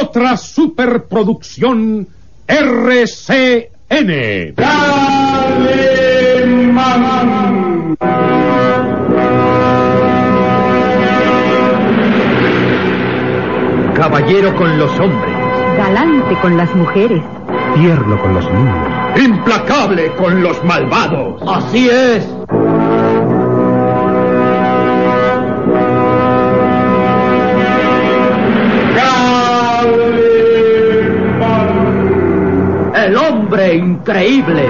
otra superproducción RCN. Caballero con los hombres. Galante con las mujeres. Tierno con los niños. Implacable con los malvados. Así es. Hombre increíble.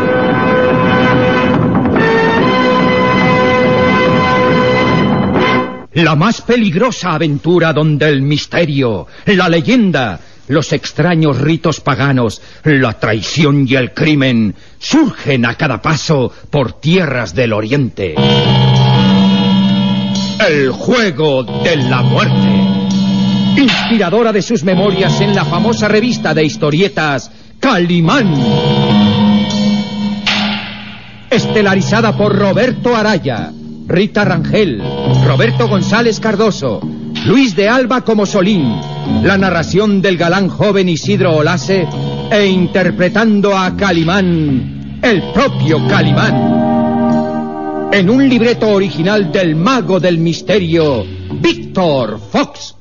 La más peligrosa aventura donde el misterio, la leyenda, los extraños ritos paganos, la traición y el crimen surgen a cada paso por tierras del oriente. El juego de la muerte. Inspiradora de sus memorias en la famosa revista de historietas Calimán. Estelarizada por Roberto Araya, Rita Rangel, Roberto González Cardoso, Luis de Alba como Solín, la narración del galán joven Isidro Olase e interpretando a Calimán, el propio Calimán. En un libreto original del mago del misterio, Víctor Fox.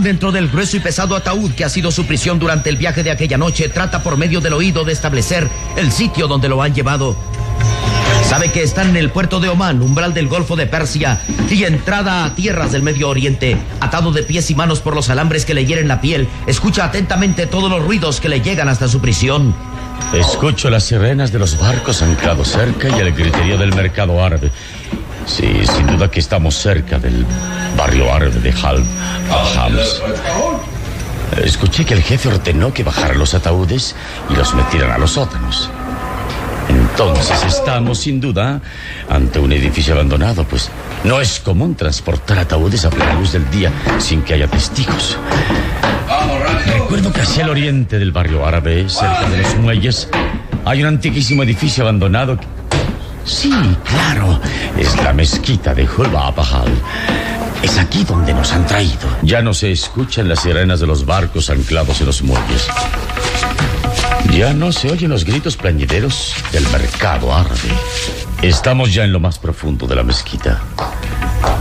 Dentro del grueso y pesado ataúd que ha sido su prisión durante el viaje de aquella noche trata por medio del oído de establecer el sitio donde lo han llevado. Sabe que están en el puerto de Omán, umbral del Golfo de Persia y entrada a tierras del Medio Oriente. Atado de pies y manos por los alambres que le hieren la piel, escucha atentamente todos los ruidos que le llegan hasta su prisión. Escucho las sirenas de los barcos anclados cerca y el griterío del mercado árabe. Sí, sin duda que estamos cerca del barrio árabe de Halb Hams. Escuché que el jefe ordenó que bajaran los ataúdes y los metieran a los sótanos. Entonces estamos sin duda ante un edificio abandonado, pues no es común transportar ataúdes a plena luz del día sin que haya testigos. Recuerdo que hacia el oriente del barrio árabe, cerca de los muelles, hay un antiquísimo edificio abandonado. Sí, claro, es la mezquita de Hulbabahal. Es aquí donde nos han traído. Ya no se escuchan las sirenas de los barcos anclados en los muelles. Ya no se oyen los gritos plañideros del mercado árabe. Estamos ya en lo más profundo de la mezquita.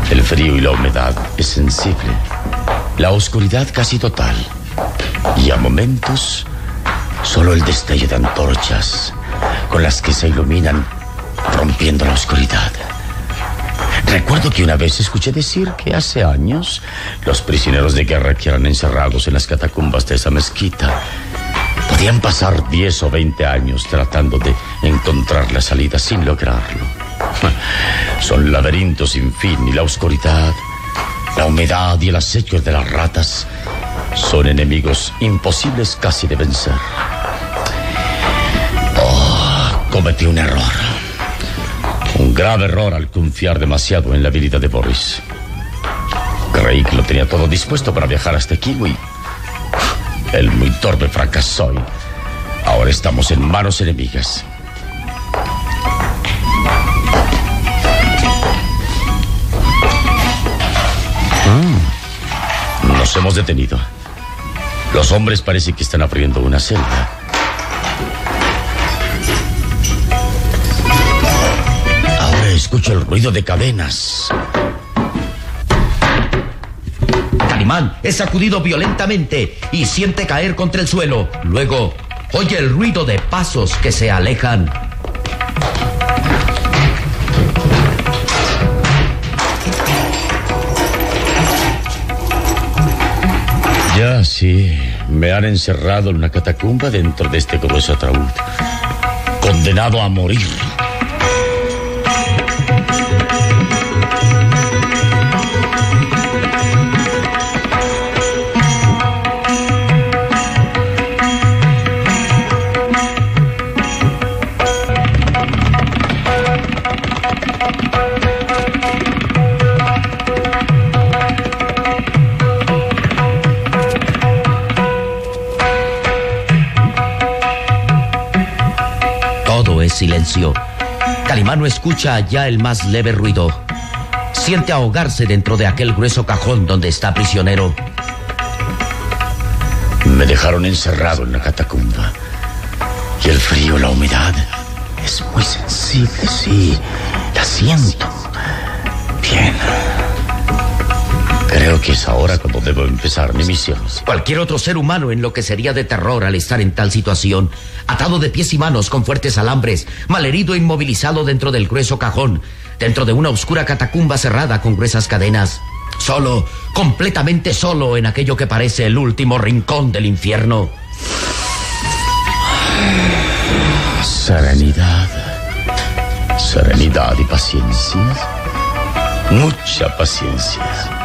El frío y la humedad es sensible. La oscuridad casi total. Y a momentos, solo el destello de antorchas con las que se iluminan rompiendo la oscuridad. Recuerdo que una vez escuché decir que hace años los prisioneros de guerra que eran encerrados en las catacumbas de esa mezquita podían pasar 10 o 20 años tratando de encontrar la salida sin lograrlo. Son laberintos sin fin y la oscuridad, la humedad y el acecho de las ratas son enemigos imposibles casi de vencer. Oh, cometí un error. Un grave error al confiar demasiado en la habilidad de Boris. Creí que lo tenía todo dispuesto para viajar hasta Kiwi. El muy torpe fracasó ahora estamos en manos enemigas. Nos hemos detenido. Los hombres parece que están abriendo una celda. Escucho el ruido de cadenas. Calimán es sacudido violentamente y siente caer contra el suelo. Luego oye el ruido de pasos que se alejan. Ya, sí. Me han encerrado en una catacumba dentro de este grueso ataúd. Condenado a morir. Silencio. Calimán no escucha ya el más leve ruido. Siente ahogarse dentro de aquel grueso cajón donde está prisionero. Me dejaron encerrado en la catacumba. Y el frío, la humedad, es muy sensible, sí. La siento. Bien. Creo que es ahora cuando debo empezar mi misión. Cualquier otro ser humano enloquecería de terror al estar en tal situación, atado de pies y manos con fuertes alambres, malherido e inmovilizado dentro del grueso cajón, dentro de una oscura catacumba cerrada con gruesas cadenas. Solo, completamente solo en aquello que parece el último rincón del infierno. Serenidad. Serenidad y paciencia. Mucha paciencia.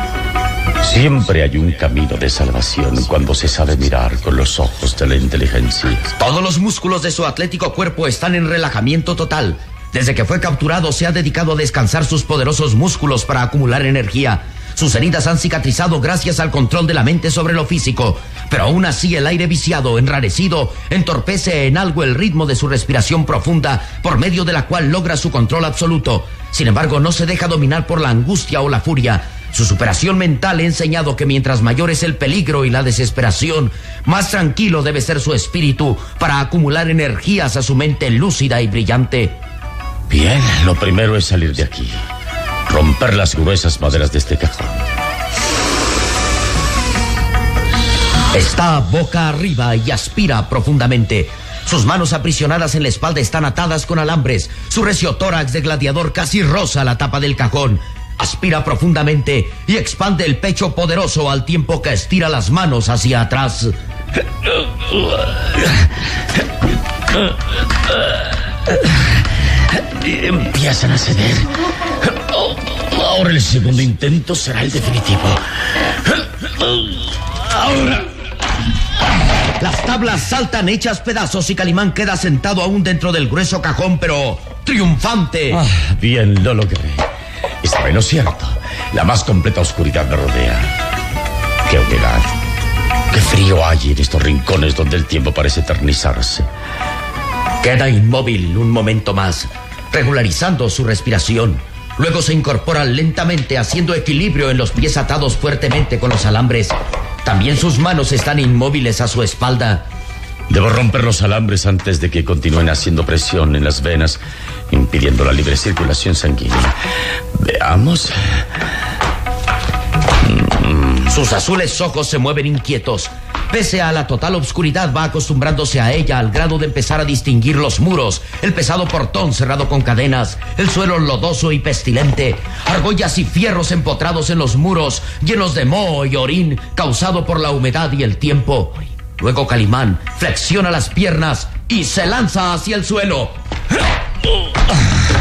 Siempre hay un camino de salvación cuando se sabe mirar con los ojos de la inteligencia. Todos los músculos de su atlético cuerpo están en relajamiento total. Desde que fue capturado se ha dedicado a descansar sus poderosos músculos para acumular energía. Sus heridas han cicatrizado gracias al control de la mente sobre lo físico, pero aún así el aire viciado, enrarecido, entorpece en algo el ritmo de su respiración profunda, por medio de la cual logra su control absoluto. Sin embargo, no se deja dominar por la angustia o la furia. Su superación mental ha enseñado que mientras mayor es el peligro y la desesperación, más tranquilo debe ser su espíritu para acumular energías a su mente lúcida y brillante. Bien, lo primero es salir de aquí. Romper las gruesas maderas de este cajón. Está boca arriba y aspira profundamente. Sus manos aprisionadas en la espalda están atadas con alambres. Su recio tórax de gladiador casi roza la tapa del cajón. Aspira profundamente y expande el pecho poderoso al tiempo que estira las manos hacia atrás. Empiezan a ceder. Ahora el segundo intento será el definitivo. Ahora. Las tablas saltan hechas pedazos y Calimán queda sentado aún dentro del grueso cajón, pero triunfante. Ah, bien, lo logré. Estaba en lo cierto. La más completa oscuridad me rodea. Qué humedad. Qué frío hay en estos rincones donde el tiempo parece eternizarse. Queda inmóvil un momento más, regularizando su respiración. Luego se incorpora lentamente, haciendo equilibrio en los pies atados fuertemente con los alambres. También sus manos están inmóviles a su espalda. Debo romper los alambres antes de que continúen haciendo presión en las venas, impidiendo la libre circulación sanguínea. Veamos. Sus azules ojos se mueven inquietos. Pese a la total obscuridad, va acostumbrándose a ella al grado de empezar a distinguir los muros, el pesado portón cerrado con cadenas, el suelo lodoso y pestilente, argollas y fierros empotrados en los muros, llenos de moho y orín, causado por la humedad y el tiempo. Luego Calimán flexiona las piernas y se lanza hacia el suelo.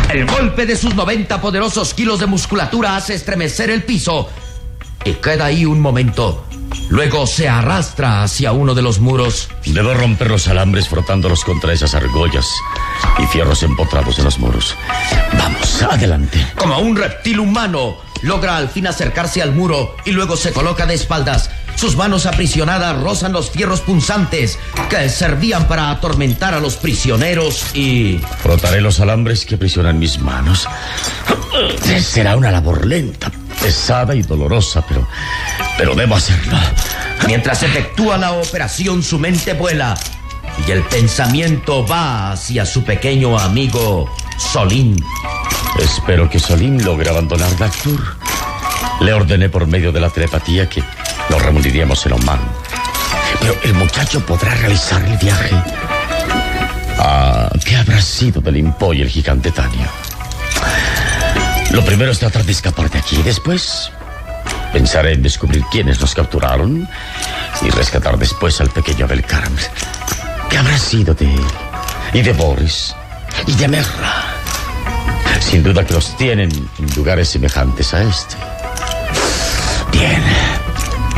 El golpe de sus 90 poderosos kilos de musculatura hace estremecer el piso y queda ahí un momento. Luego se arrastra hacia uno de los muros. Debo romper los alambres frotándolos contra esas argollas y fierros empotrados en los muros. Vamos, adelante. Como un reptil humano, logra al fin acercarse al muro y luego se coloca de espaldas. Sus manos aprisionadas rozan los fierros punzantes que servían para atormentar a los prisioneros y... Frotaré los alambres que aprisionan mis manos. Será una labor lenta, pesada y dolorosa, pero... pero debo hacerlo. Mientras efectúa la operación, su mente vuela y el pensamiento va hacia su pequeño amigo Solín. Espero que Solín logre abandonar Dactur. Le ordené por medio de la telepatía que nos reuniríamos en Oman. Pero el muchacho podrá realizar el viaje. Ah, ¿qué habrá sido del Impo y el gigante Tanio? Lo primero es tratar de escapar de aquí. Después pensaré en descubrir quiénes nos capturaron y rescatar después al pequeño Abel. ¿Qué habrá sido de él? Y de Boris. Y de Merra. Sin duda que los tienen en lugares semejantes a este. Bien.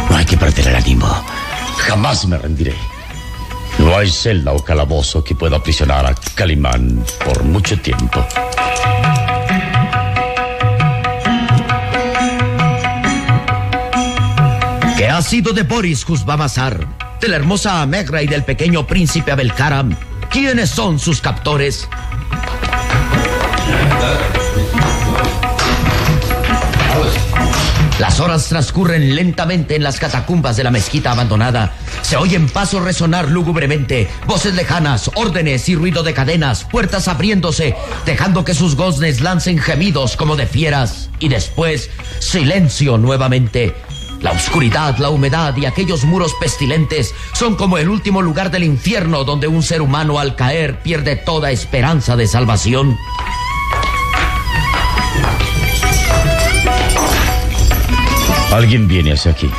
No hay que perder el ánimo. Jamás me rendiré. No hay celda o calabozo que pueda aprisionar a Calimán por mucho tiempo. ¿Qué ha sido de Boris Kuzbabazar? De la hermosa Amegra y del pequeño príncipe Abelkaram. ¿Quiénes son sus captores? Las horas transcurren lentamente en las catacumbas de la mezquita abandonada. Se oyen pasos resonar lúgubremente, voces lejanas, órdenes y ruido de cadenas, puertas abriéndose, dejando que sus goznes lancen gemidos como de fieras. Y después, silencio nuevamente. La oscuridad, la humedad y aquellos muros pestilentes son como el último lugar del infierno donde un ser humano al caer pierde toda esperanza de salvación. Alguien viene hacia aquí.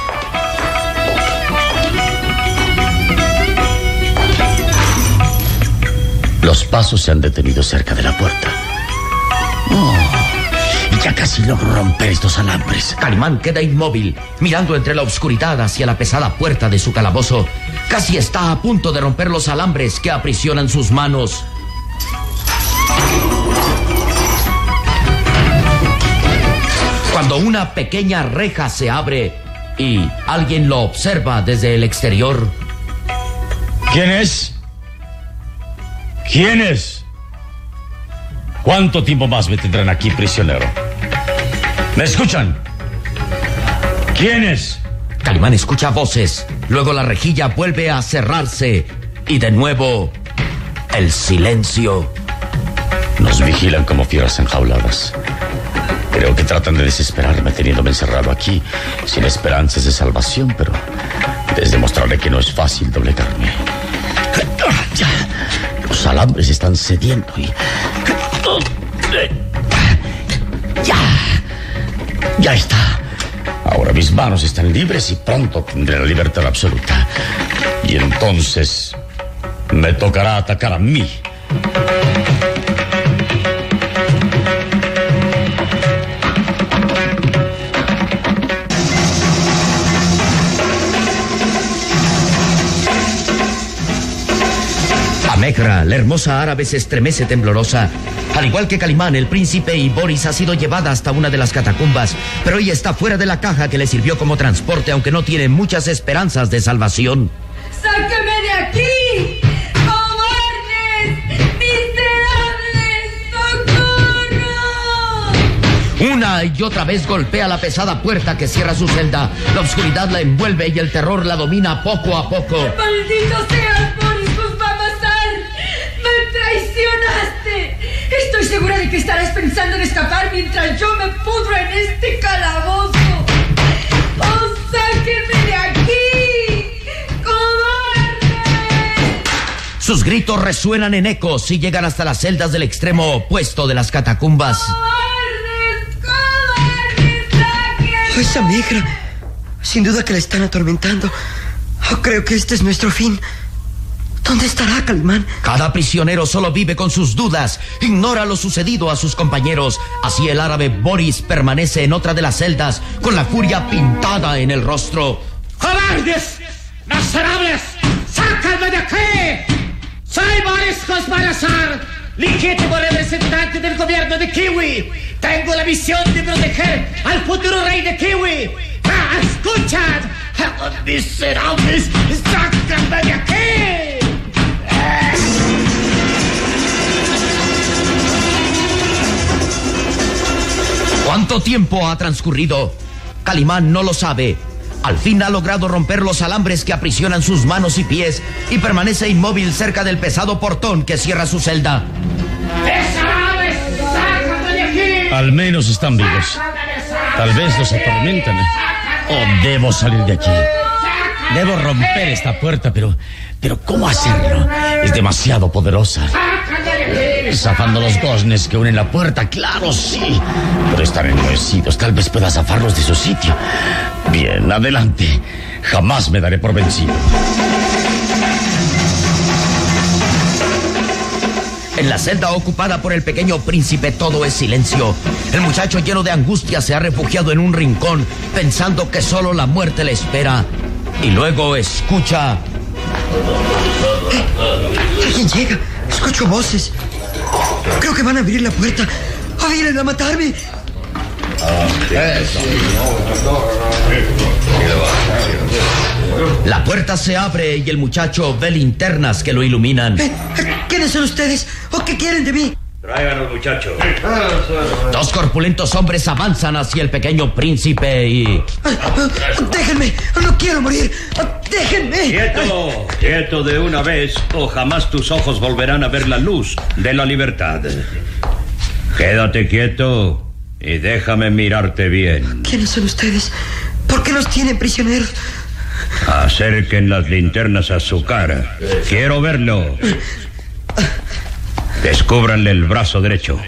Los pasos se han detenido cerca de la puerta. Oh, y ya casi logro romper estos alambres. Calimán queda inmóvil, mirando entre la oscuridad hacia la pesada puerta de su calabozo. Casi está a punto de romper los alambres que aprisionan sus manos. Cuando una pequeña reja se abre y alguien lo observa desde el exterior. ¿Quién es? ¿Quién es? ¿Cuánto tiempo más me tendrán aquí prisionero? ¿Me escuchan? ¿Quién es? Calimán escucha voces, luego la rejilla vuelve a cerrarse y de nuevo el silencio. Nos vigilan como fieras enjauladas. Creo que tratan de desesperarme teniéndome encerrado aquí, sin esperanzas de salvación, pero les demostraré que no es fácil doblegarme. Ya, los alambres están cediendo y... Ya, ya está. Ahora mis manos están libres y pronto tendré la libertad absoluta. Y entonces me tocará atacar a mí. Amegra, la hermosa árabe, se estremece temblorosa. Al igual que Calimán, el príncipe y Boris ha sido llevada hasta una de las catacumbas, pero ella está fuera de la caja que le sirvió como transporte, aunque no tiene muchas esperanzas de salvación. ¡Sáqueme de aquí! ¡Cobardes! ¡Miserables! ¡Socorro! Una y otra vez golpea la pesada puerta que cierra su celda. La oscuridad la envuelve y el terror la domina poco a poco. ¡Maldito seas, segura de que estarás pensando en escapar mientras yo me pudro en este calabozo. ¡Oh, sáquenme de aquí! ¡Cobardes! Sus gritos resuenan en ecos y llegan hasta las celdas del extremo opuesto de las catacumbas. ¡Cobardes! ¡Cobardes! ¡Sáquenme! Esa migra. Sin duda que la están atormentando. Oh, creo que este es nuestro fin. ¿Dónde estará Calimán? Cada prisionero solo vive con sus dudas, ignora lo sucedido a sus compañeros. Así el árabe Boris permanece en otra de las celdas con la furia pintada en el rostro. ¡Cobardes! ¡Miserables! ¡Sácame de aquí! Soy Boris Cosmarazar, legítimo representante del gobierno de Kiwi. Tengo la misión de proteger al futuro rey de Kiwi. ¡Ah, ¡Escuchad! ¡Miserables! ¡Sácame de aquí! ¿Cuánto tiempo ha transcurrido? Calimán no lo sabe. Al fin ha logrado romper los alambres que aprisionan sus manos y pies y permanece inmóvil cerca del pesado portón que cierra su celda. Al menos están vivos. Tal vez los atormentan. Oh, debo salir de aquí. Debo romper esta puerta, pero. Pero ¿cómo hacerlo? Es demasiado poderosa. Zafando los goznes que unen la puerta, claro, sí. Pero están enmohecidos. Tal vez pueda zafarlos de su sitio. Bien, adelante. Jamás me daré por vencido. En la celda ocupada por el pequeño príncipe todo es silencio. El muchacho lleno de angustia se ha refugiado en un rincón pensando que solo la muerte le espera. Y luego escucha... Alguien llega. Escucho voces. Creo que van a abrir la puerta. ¡Ah, vienen a matarme! La puerta se abre y el muchacho ve linternas que lo iluminan. Eh, ¿Quiénes son ustedes? ¿O qué quieren de mí? Tráiganos, muchachos. Dos corpulentos hombres avanzan hacia el pequeño príncipe y... Déjenme, no quiero morir. Déjenme. Quieto, quieto de una vez o jamás tus ojos volverán a ver la luz de la libertad. Quédate quieto y déjame mirarte bien. ¿Quiénes son ustedes? ¿Por qué nos tienen prisioneros? Acerquen las linternas a su cara. Quiero verlo. Descúbranle el brazo derecho.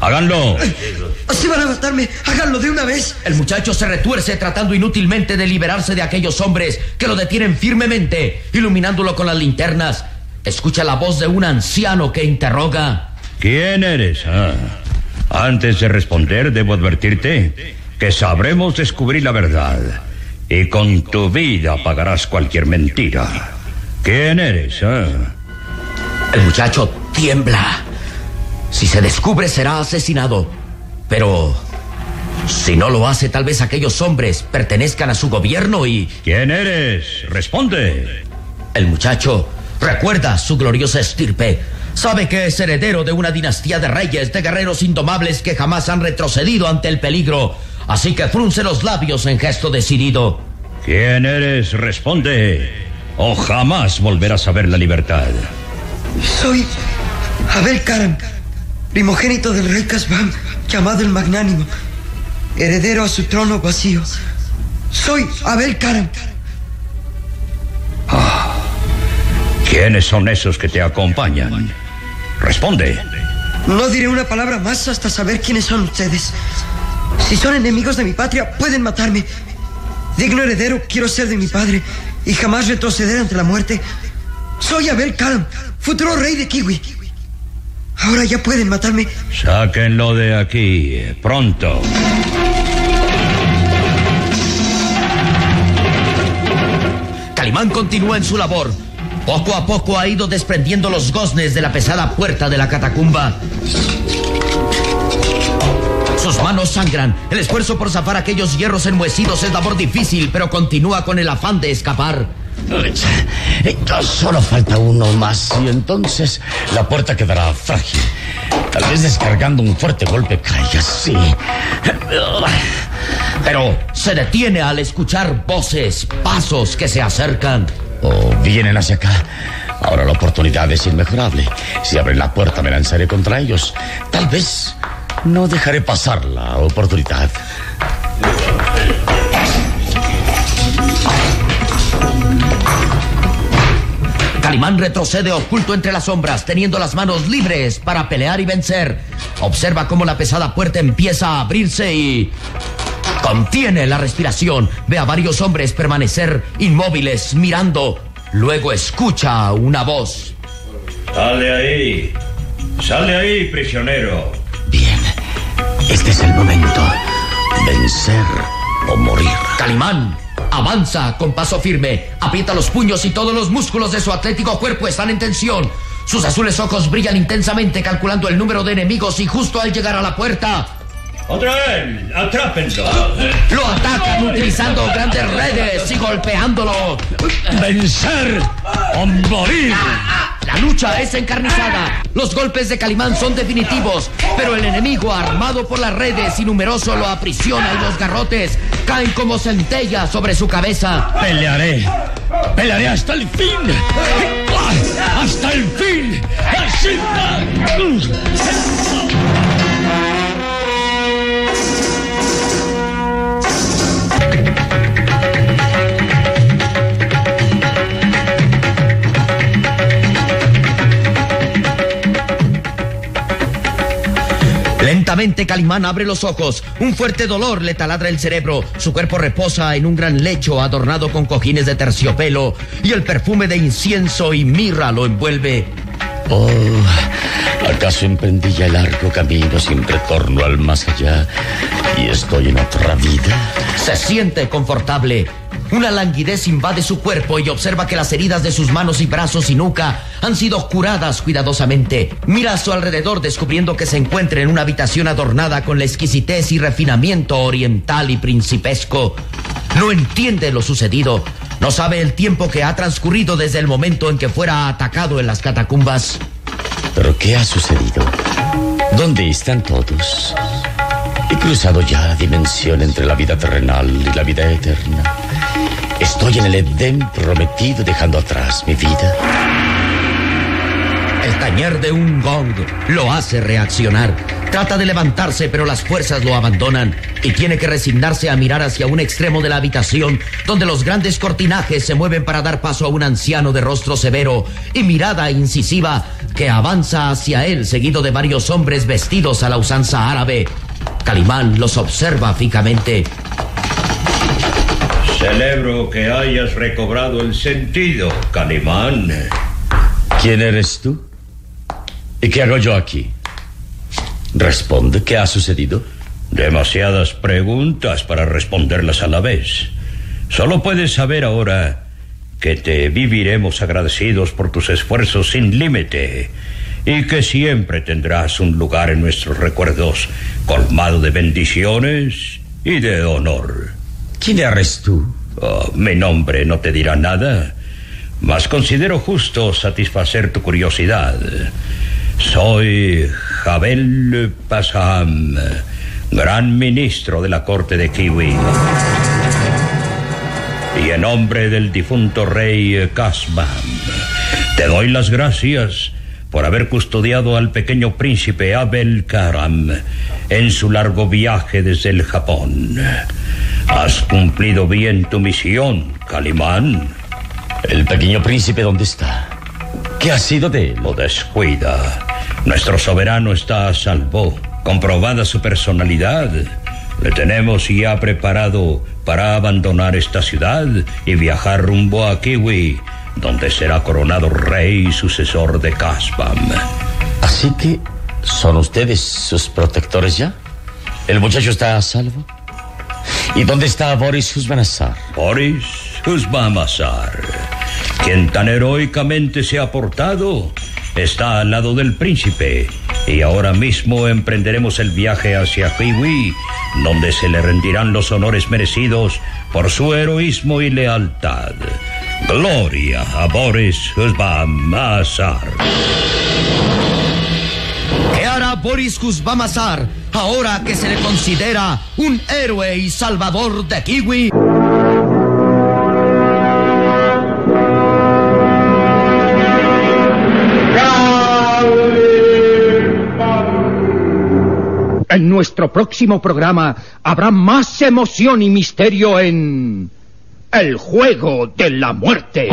Háganlo. Si van a matarme, háganlo de una vez. El muchacho se retuerce tratando inútilmente de liberarse de aquellos hombres que lo detienen firmemente, iluminándolo con las linternas. Escucha la voz de un anciano que interroga. ¿Quién eres? Ah, antes de responder, debo advertirte que sabremos descubrir la verdad. Y con tu vida pagarás cualquier mentira. ¿Quién eres? Ah? El muchacho tiembla. Si se descubre será asesinado. Pero si no lo hace, tal vez aquellos hombres pertenezcan a su gobierno y... ¿Quién eres? Responde. El muchacho recuerda su gloriosa estirpe. Sabe que es heredero de una dinastía de reyes, de guerreros indomables que jamás han retrocedido ante el peligro. Así que frunce los labios en gesto decidido. ¿Quién eres? Responde. O jamás volverás a ver la libertad. Soy Abel Karam, primogénito del rey Casbam, llamado el Magnánimo, heredero a su trono vacío. Soy Abel Karam. Ah, ¿Quiénes son esos que te acompañan? Responde. No diré una palabra más hasta saber quiénes son ustedes. Si son enemigos de mi patria, pueden matarme. Digno heredero quiero ser de mi padre y jamás retroceder ante la muerte. Soy Abel Karam, futuro rey de Kiwi. Ahora ya pueden matarme. Sáquenlo de aquí, pronto. Calimán continúa en su labor. Poco a poco ha ido desprendiendo los goznes de la pesada puerta de la catacumba. Sus manos sangran. El esfuerzo por zafar aquellos hierros enmohecidos es labor difícil, pero continúa con el afán de escapar. Solo falta uno más y entonces la puerta quedará frágil. Tal vez descargando un fuerte golpe caiga así. Pero se detiene al escuchar voces, pasos que se acercan. O vienen hacia acá. Ahora la oportunidad es inmejorable. Si abren la puerta me lanzaré contra ellos. Tal vez no dejaré pasar la oportunidad. Calimán retrocede oculto entre las sombras, teniendo las manos libres para pelear y vencer. Observa cómo la pesada puerta empieza a abrirse y... Contiene la respiración. Ve a varios hombres permanecer inmóviles, mirando. Luego escucha una voz. Sale ahí. Sale ahí, prisionero. Este es el momento. Vencer o morir. Calimán avanza con paso firme, aprieta los puños y todos los músculos de su atlético cuerpo están en tensión. Sus azules ojos brillan intensamente calculando el número de enemigos y justo al llegar a la puerta... ¡Otra vez! ¡Atrápenlo! Lo atacan utilizando grandes redes y golpeándolo. ¡Vencer o morir! La lucha es encarnizada. Los golpes de Calimán son definitivos, pero el enemigo, armado por las redes y numeroso, lo aprisiona y los garrotes caen como centellas sobre su cabeza. Pelearé. Pelearé hasta el fin. Hasta el fin. Lentamente Calimán abre los ojos. Un fuerte dolor le taladra el cerebro. Su cuerpo reposa en un gran lecho adornado con cojines de terciopelo y el perfume de incienso y mirra lo envuelve. Oh, ¿acaso emprendí ya el largo camino sin retorno al más allá y estoy en otra vida? Se siente confortable. Una languidez invade su cuerpo y observa que las heridas de sus manos y brazos y nuca han sido curadas cuidadosamente. Mira a su alrededor descubriendo que se encuentra en una habitación adornada con la exquisitez y refinamiento oriental y principesco. No entiende lo sucedido. No sabe el tiempo que ha transcurrido desde el momento en que fuera atacado en las catacumbas. ¿Pero qué ha sucedido? ¿Dónde están todos? He cruzado ya la dimensión entre la vida terrenal y la vida eterna. Estoy en el Edén prometido dejando atrás mi vida. El tañer de un gong lo hace reaccionar. Trata de levantarse, pero las fuerzas lo abandonan y tiene que resignarse a mirar hacia un extremo de la habitación, donde los grandes cortinajes se mueven para dar paso a un anciano de rostro severo y mirada incisiva que avanza hacia él, seguido de varios hombres vestidos a la usanza árabe. Calimán los observa fijamente. Celebro que hayas recobrado el sentido, Calimán. ¿Quién eres tú? ¿Y qué hago yo aquí? Responde, ¿qué ha sucedido? Demasiadas preguntas para responderlas a la vez. Solo puedes saber ahora que te viviremos agradecidos por tus esfuerzos sin límite y que siempre tendrás un lugar en nuestros recuerdos colmado de bendiciones y de honor. ¿Quién eres tú? Oh, mi nombre no te dirá nada, mas considero justo satisfacer tu curiosidad. Soy Jabel Pasam, gran ministro de la corte de Kiwi. Y en nombre del difunto rey Kasbam, te doy las gracias por haber custodiado al pequeño príncipe Abel Karam en su largo viaje desde el Japón. Has cumplido bien tu misión, Calimán. ¿El pequeño príncipe dónde está? ¿Qué ha sido de él? Lo descuida. Nuestro soberano está a salvo. Comprobada su personalidad, le tenemos ya preparado para abandonar esta ciudad y viajar rumbo a Kiwi, donde será coronado rey y sucesor de Kaspam. Así que, ¿son ustedes sus protectores ya? ¿El muchacho está a salvo? ¿Y dónde está Boris Husmanasar? Boris Husmanasar, quien tan heroicamente se ha portado, está al lado del príncipe. Y ahora mismo emprenderemos el viaje hacia Kiwi, donde se le rendirán los honores merecidos por su heroísmo y lealtad. Gloria a Boris Husmanasar. ¿Qué hará Boris Husbanasar ahora que se le considera un héroe y salvador de Kiwi? En nuestro próximo programa habrá más emoción y misterio en El juego de la muerte.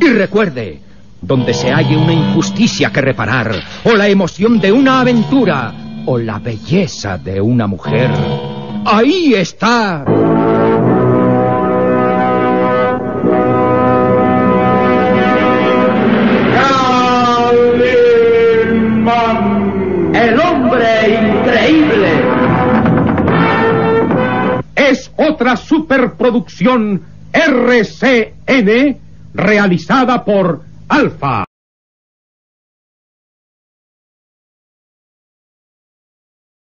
Y recuerde, donde se halle una injusticia que reparar, o la emoción de una aventura, o la belleza de una mujer, ahí está. El hombre increíble. Es otra superproducción RCN realizada por Alpha.